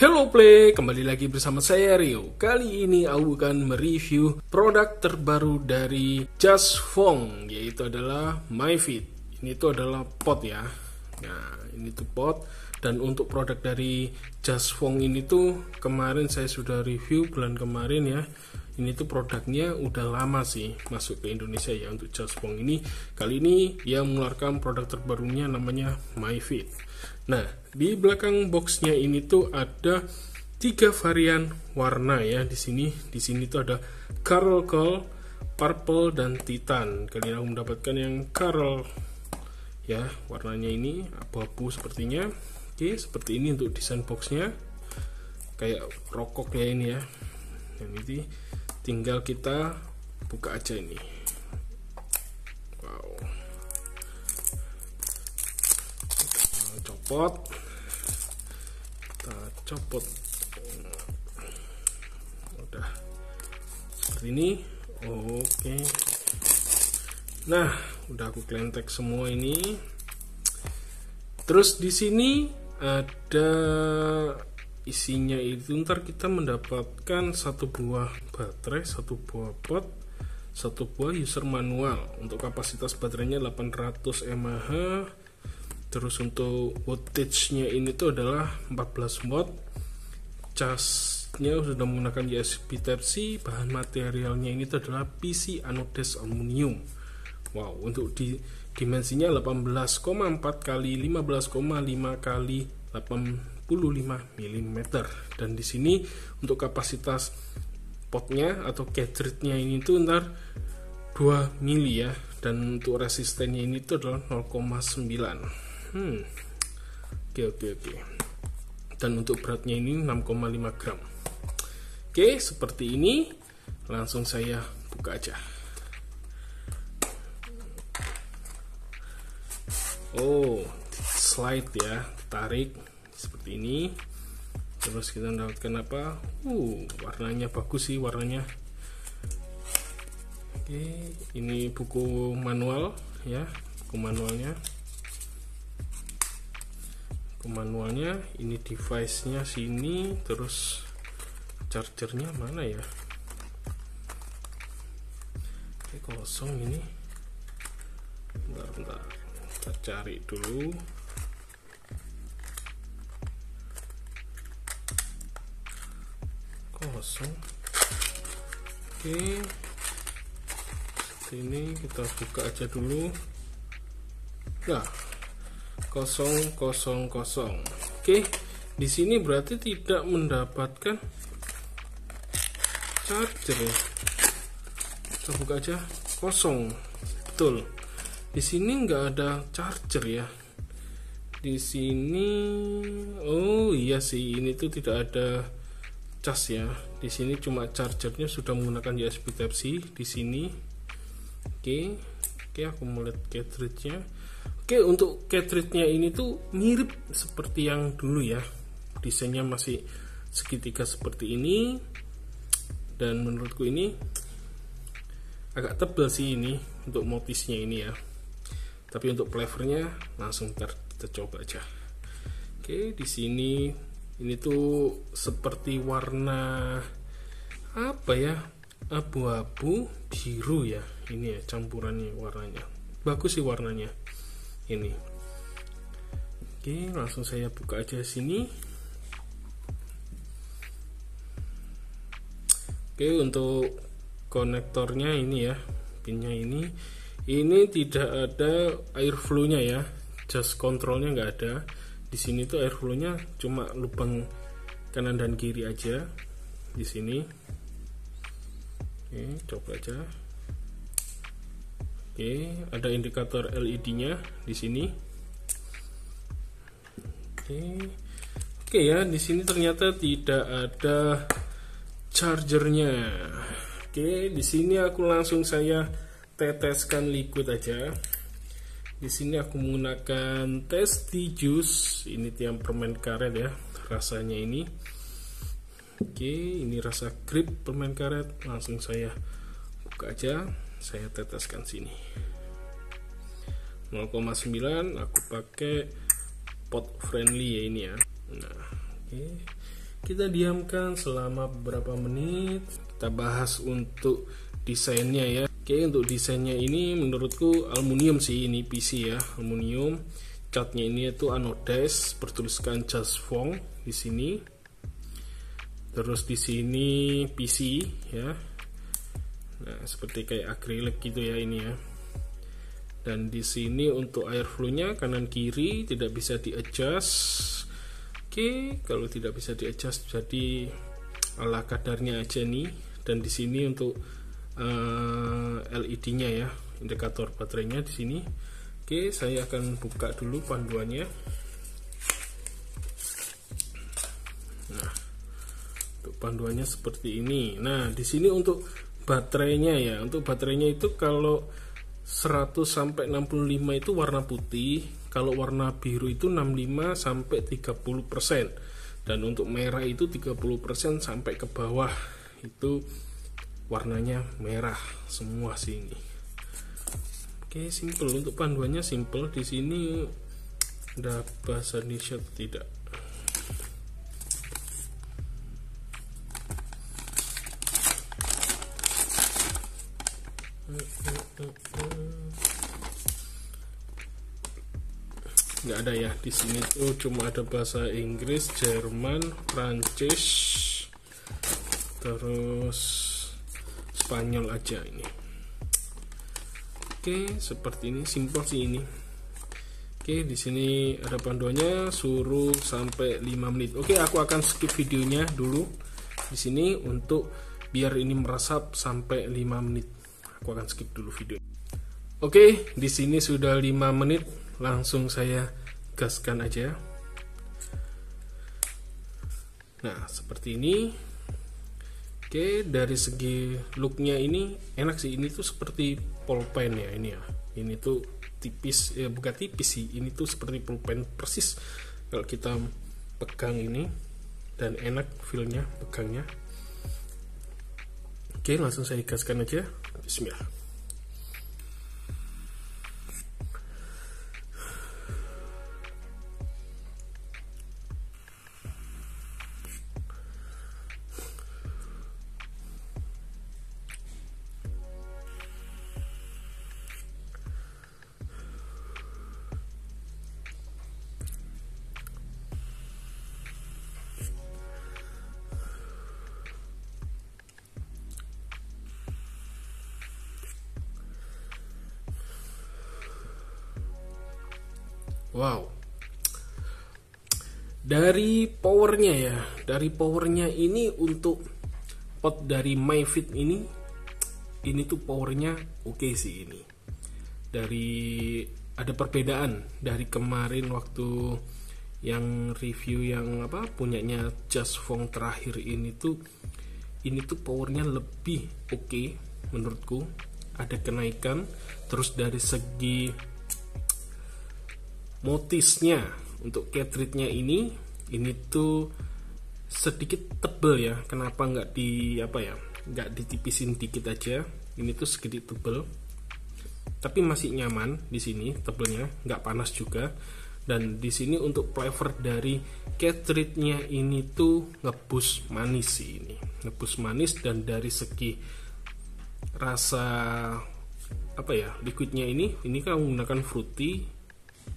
Hello Play, kembali lagi bersama saya Rio. Kali ini aku akan mereview produk terbaru dari Just Fong, yaitu adalah MyFit. Ini tuh adalah pot ya. Nah, ini tuh pot. Dan untuk produk dari Just Fong ini tuh kemarin saya sudah review bulan kemarin ya. Ini tuh produknya udah lama sih masuk ke Indonesia ya untuk Just Fong ini. Kali ini dia mengeluarkan produk terbarunya namanya MyFit. Nah, di belakang boxnya ini tuh ada tiga varian warna ya di sini. Di sini tuh ada Carol Gold, Purple dan Titan. Kalian akan mendapatkan yang Carol ya warnanya ini abu-abu sepertinya. Oke, seperti ini untuk desain boxnya. Kayak rokok ya ini ya. Dan ini tinggal kita buka aja ini. copot. Kita copot. Udah. Seperti ini. Oke. Nah udah aku klentek semua ini. Terus di sini ada isinya itu ntar kita mendapatkan satu buah baterai satu buah pot satu buah user manual. Untuk kapasitas baterainya 800 mAh. Terus untuk voltage-nya ini tuh adalah 14 watt. Casnya sudah menggunakan USB Type C bahan materialnya ini tuh adalah PC anodized aluminium wow untuk di dimensinya 18,4 kali 15,5 kali 85 mm dan di sini untuk kapasitas potnya atau cartridge-nya ini tuh ntar 2 mili ya. Dan untuk resistennya ini tuh adalah 0,9 hmm. Oke oke oke. Dan untuk beratnya ini 6,5 gram. Oke seperti ini. Langsung saya buka aja. Oh slide ya. Tarik seperti ini. Terus kita mendapatkan apa? Uh warnanya bagus sih warnanya. Oke ini buku manual ya buku manualnya. Ke manualnya ini device nya sini terus chargernya mana ya? Oke kosong ini. Bentar bentar. Kita cari dulu kosong. Oke. Sini kita buka aja dulu. Nah kosong kosong kosong. Oke di sini berarti tidak mendapatkan charger ya? Kita buka aja. Kosong. Betul. Di sini nggak ada charger ya? Di sini oh iya sih ini tuh tidak ada cas ya. Di sini cuma chargernya sudah menggunakan USB Type C di sini oke oke aku melihat cartridge nya Oke untuk cartridge-nya ini tuh mirip seperti yang dulu ya. Desainnya masih segitiga seperti ini. Dan menurutku ini agak tebal sih ini untuk motifnya ini ya. Tapi untuk flavornya langsung ntar kita coba aja. Oke di sini ini tuh seperti warna apa ya? Abu-abu biru ya ini ya campurannya warnanya. Bagus sih warnanya ini. Oke langsung saya buka aja sini. Oke untuk konektornya ini ya pinnya ini. Ini tidak ada air flow nya ya just controlnya nggak ada di sini tuh air flow nya cuma lubang kanan dan kiri aja di sini oke coba aja Oke, ada indikator LED-nya di sini. Oke. Oke ya, di sini ternyata tidak ada chargernya. Oke, di sini aku langsung saya teteskan liquid aja. Di sini aku menggunakan Tasty Juice. Ini tiang permen karet ya, rasanya ini. Oke, ini rasa grip permen karet. Langsung saya buka aja saya teteskan sini 0,9 aku pakai pot friendly ya ini ya nah oke kita diamkan selama beberapa menit kita bahas untuk desainnya ya oke untuk desainnya ini menurutku aluminium sih ini PC ya aluminium. Catnya ini itu anodize bertuliskan Just Fong di sini. Terus di sini PC ya. Nah seperti kayak akrilik gitu ya ini ya. Dan di sini untuk air flow-nya kanan kiri tidak bisa di adjust oke kalau tidak bisa di adjust jadi ala kadarnya aja nih. Dan di sini untuk uh, eh, LED-nya ya indikator baterainya di sini Oke, saya akan buka dulu panduannya. Nah, untuk panduannya seperti ini. Nah, di sini untuk baterainya ya, untuk baterainya itu kalau 100 sampai 65 itu warna putih, kalau warna biru itu 65 sampai 30%. Dan untuk merah itu 30% sampai ke bawah itu warnanya merah semua sih ini. Oke, simple untuk panduannya simple. Di sini ada bahasa Indonesia tidak? nggak ada ya di sini tuh cuma ada bahasa Inggris, Jerman, Prancis, terus Spanyol aja ini. Oke, seperti ini, simpel sih ini. Oke, di sini ada panduannya, suruh sampai 5 menit. Oke, aku akan skip videonya dulu di sini untuk biar ini meresap sampai 5 menit. Aku akan skip dulu video. Oke, di sini sudah 5 menit, langsung saya gaskan aja. Nah, seperti ini. Oke, dari segi looknya ini enak sih. Ini tuh seperti pulpen ya ini ya. Ini tuh tipis, ya bukan tipis sih. Ini tuh seperti pulpen persis kalau kita pegang ini dan enak feelnya pegangnya. Oke, langsung saya gaskan aja. Bismillah. Wow. Dari powernya ya, dari powernya ini untuk pot dari MyFit ini, ini tuh powernya oke okay sih ini. Dari ada perbedaan dari kemarin waktu yang review yang apa punyanya Just Fong terakhir ini tuh ini tuh powernya lebih oke okay, menurutku ada kenaikan terus dari segi motisnya untuk cartridge-nya ini ini tuh sedikit tebel ya. Kenapa nggak di apa ya nggak ditipisin dikit aja? Ini tuh sedikit tebel tapi masih nyaman di sini tebelnya nggak panas juga. Dan di sini untuk flavor dari cartridge-nya ini tuh ngebus manis sih ini. Ngebus manis dan dari segi rasa apa ya liquidnya ini ini kan menggunakan fruity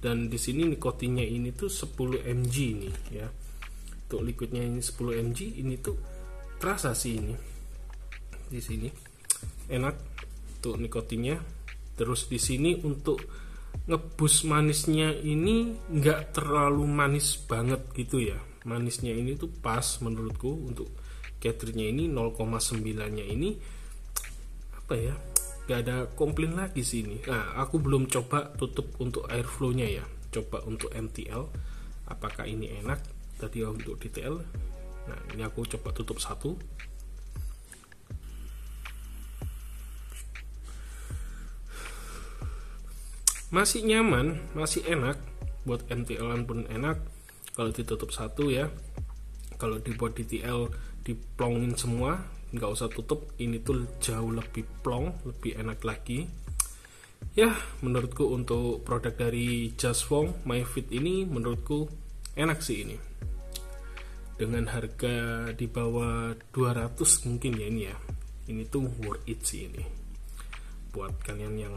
dan di sini nikotinnya ini tuh 10 mg nih ya. Untuk liquidnya ini 10 mg ini tuh terasa sih ini. Di sini. Enak untuk nikotinnya. Terus di sini untuk ngebus manisnya ini nggak terlalu manis banget gitu ya. Manisnya ini tuh pas menurutku untuk cartridge-nya ini 0,9 nya ini apa ya gak ada komplain lagi sih ini. Nah aku belum coba tutup untuk airflow nya ya. Coba untuk MTL apakah ini enak? Tadi untuk DTL nah ini aku coba tutup satu. Masih nyaman masih enak. Buat MTL pun enak. Kalau ditutup satu ya. Kalau dibuat DTL diplongin semua nggak usah tutup ini tuh jauh lebih plong lebih enak lagi. Ya menurutku untuk produk dari Just MyFit ini menurutku enak sih ini. Dengan harga di bawah 200 mungkin ya ini ya. Ini tuh worth it sih ini. Buat kalian yang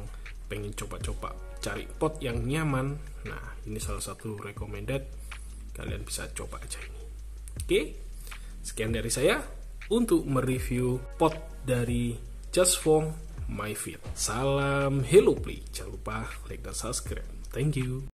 pengen coba-coba cari pot yang nyaman nah ini salah satu recommended. Kalian bisa coba aja ini. Oke sekian dari saya untuk mereview pot dari Just for My salam hello play. Jangan lupa like dan subscribe. Thank you